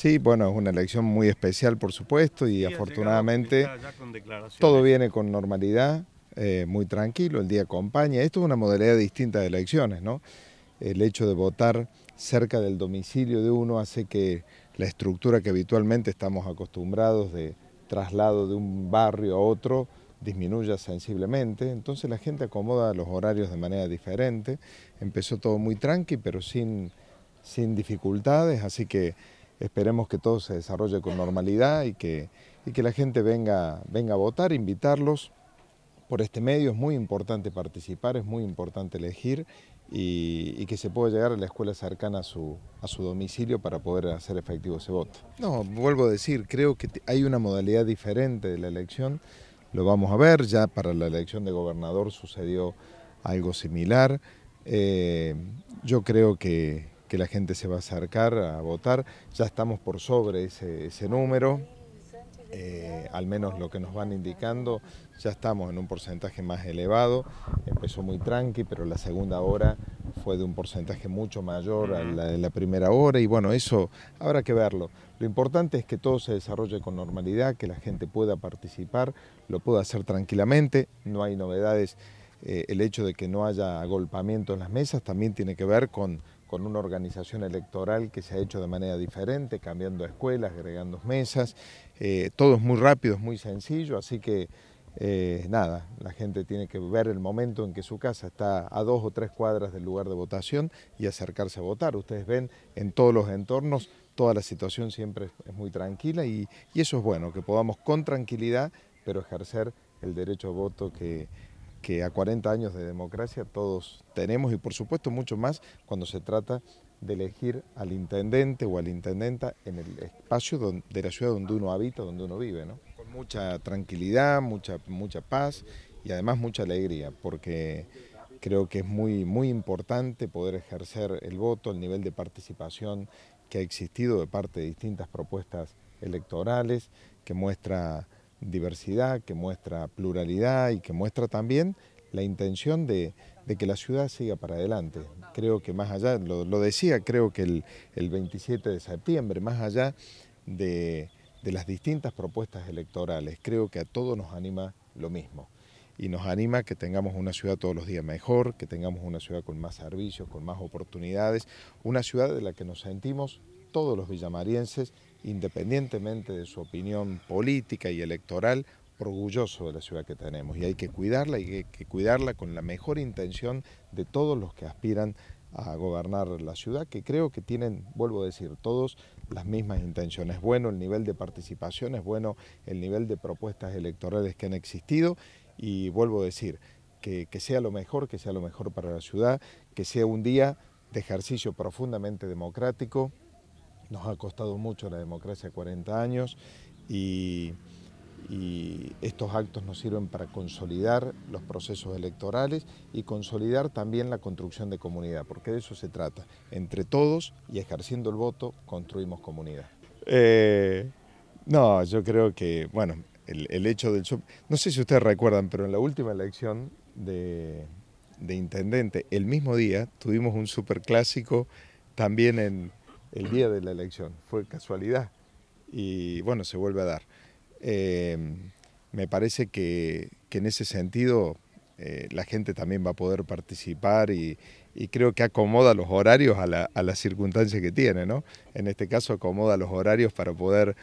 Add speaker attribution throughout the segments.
Speaker 1: Sí, bueno, es una elección muy especial, por supuesto, y afortunadamente todo viene con normalidad, eh, muy tranquilo, el día acompaña. Esto es una modalidad distinta de elecciones, ¿no? El hecho de votar cerca del domicilio de uno hace que la estructura que habitualmente estamos acostumbrados de traslado de un barrio a otro disminuya sensiblemente, entonces la gente acomoda los horarios de manera diferente, empezó todo muy tranqui pero sin, sin dificultades, así que esperemos que todo se desarrolle con normalidad y que, y que la gente venga, venga a votar, invitarlos por este medio, es muy importante participar, es muy importante elegir y, que se pueda llegar a la escuela cercana a su, a su domicilio para poder hacer efectivo ese voto. No, vuelvo a decir, creo que hay una modalidad diferente de la elección, lo vamos a ver, ya para la elección de gobernador sucedió algo similar. Eh, yo creo que, la gente se va a acercar a votar, ya estamos por sobre ese, número, eh, al menos lo que nos van indicando, ya estamos en un porcentaje más elevado, empezó muy tranqui, pero la segunda hora fue de un porcentaje mucho mayor a la de la primera hora y bueno, eso habrá que verlo. Lo importante es que todo se desarrolle con normalidad, que la gente pueda participar, lo pueda hacer tranquilamente, no hay novedades eh, el hecho de que no haya agolpamiento en las mesas también tiene que ver con, con una organización electoral que se ha hecho de manera diferente, cambiando escuelas, agregando mesas. Eh, todo es muy rápido, es muy sencillo, así que eh, nada, la gente tiene que ver el momento en que su casa está a dos o tres cuadras del lugar de votación y acercarse a votar. Ustedes ven en todos los entornos, toda la situación siempre es muy tranquila y, y eso es bueno, que podamos con tranquilidad, pero ejercer el derecho a voto que que a 40 años de democracia todos tenemos y por supuesto mucho más cuando se trata de elegir al intendente o a la intendenta en el espacio de la ciudad donde uno habita, donde uno vive, ¿no? Con mucha tranquilidad, mucha, mucha paz y además mucha alegría, porque creo que es muy, muy importante poder ejercer el voto, el nivel de participación que ha existido de parte de distintas propuestas electorales, que muestra diversidad, que muestra pluralidad y que muestra también la intención de, que la ciudad siga para adelante. Creo que más allá, lo, decía, creo que el, 27 de septiembre, más allá de, las distintas propuestas electorales, creo que a todos nos anima lo mismo y nos anima que tengamos una ciudad todos los días mejor, que tengamos una ciudad con más servicios, con más oportunidades, una ciudad de la que nos sentimos todos los villamarienses, independientemente de su opinión política y electoral, orgulloso de la ciudad que tenemos y hay que cuidarla y hay que cuidarla con la mejor intención de todos los que aspiran a gobernar la ciudad, que creo que tienen, vuelvo a decir, todos las mismas intenciones. bueno el nivel de participación, es bueno el nivel de propuestas electorales que han existido y vuelvo a decir, que, que sea lo mejor, que sea lo mejor para la ciudad, que sea un día de ejercicio profundamente democrático, nos ha costado mucho la democracia 40 años y, estos actos nos sirven para consolidar los procesos electorales y consolidar también la construcción de comunidad, porque de eso se trata. Entre todos y ejerciendo el voto construimos comunidad. Eh, no, yo creo que, bueno, el, hecho del... No sé si ustedes recuerdan, pero en la última elección de, de intendente, el mismo día tuvimos un superclásico también en, el día de la elección. Fue casualidad y bueno, se vuelve a dar. Em, me parece que, en ese sentido eh, la gente también va a poder participar y, creo que acomoda los horarios a la, a circunstancia que tiene, ¿no? En este caso acomoda los horarios para poder,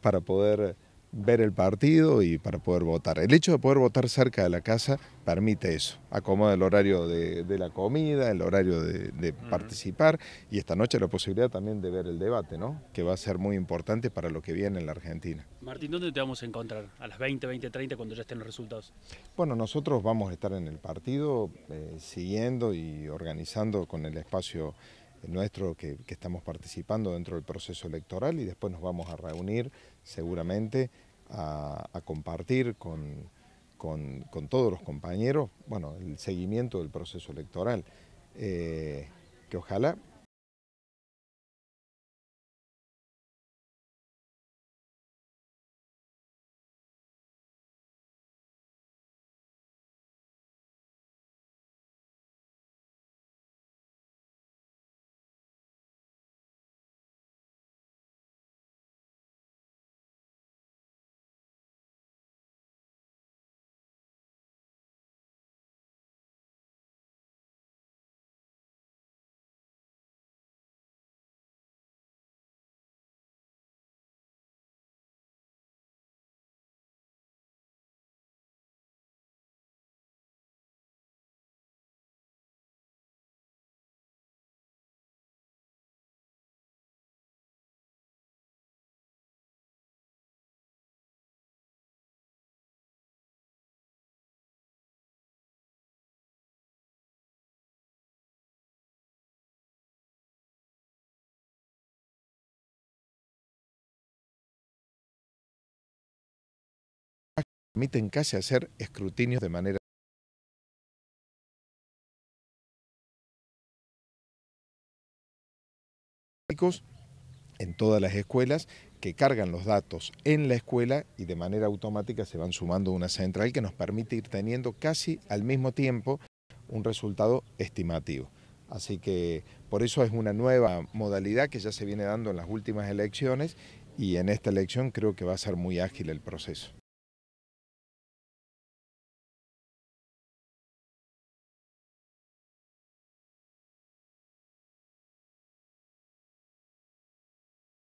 Speaker 1: para poder ver el partido y para poder votar. El hecho de poder votar cerca de la casa permite eso, acomoda el horario de, la comida, el horario de, participar y esta noche la posibilidad también de ver el debate, ¿no? que va a ser muy importante para lo que viene en la Argentina.
Speaker 2: Martín, ¿dónde te vamos a encontrar? ¿A las 20, 20, 30 cuando ya estén los resultados?
Speaker 1: Bueno, nosotros vamos a estar en el partido eh, siguiendo y organizando con el espacio nuestro que, estamos participando dentro del proceso electoral y después nos vamos a reunir seguramente a, compartir con, con, todos los compañeros bueno, el seguimiento del proceso electoral. Eh, que ojalá permiten casi hacer escrutinios de manera en todas las escuelas que cargan los datos en la escuela y de manera automática se van sumando una central que nos permite ir teniendo casi al mismo tiempo un resultado estimativo. Así que por eso es una nueva modalidad que ya se viene dando en las últimas elecciones y en esta elección creo que va a ser muy ágil el proceso.